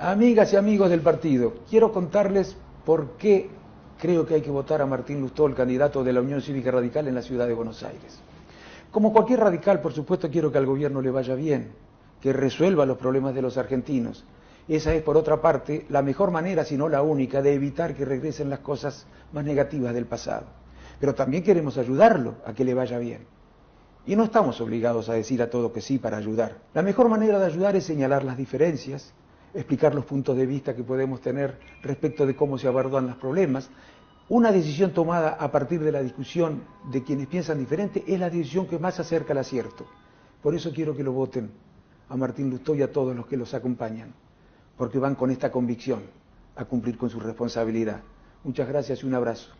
Amigas y amigos del partido, quiero contarles por qué creo que hay que votar a Martín Lustó, el candidato de la Unión Cívica Radical en la ciudad de Buenos Aires. Como cualquier radical, por supuesto, quiero que al gobierno le vaya bien, que resuelva los problemas de los argentinos. Esa es, por otra parte, la mejor manera, si no la única, de evitar que regresen las cosas más negativas del pasado. Pero también queremos ayudarlo a que le vaya bien. Y no estamos obligados a decir a todo que sí para ayudar. La mejor manera de ayudar es señalar las diferencias, explicar los puntos de vista que podemos tener respecto de cómo se abordan los problemas. Una decisión tomada a partir de la discusión de quienes piensan diferente es la decisión que más acerca al acierto. Por eso quiero que lo voten a Martín Lustó y a todos los que los acompañan, porque van con esta convicción a cumplir con su responsabilidad. Muchas gracias y un abrazo.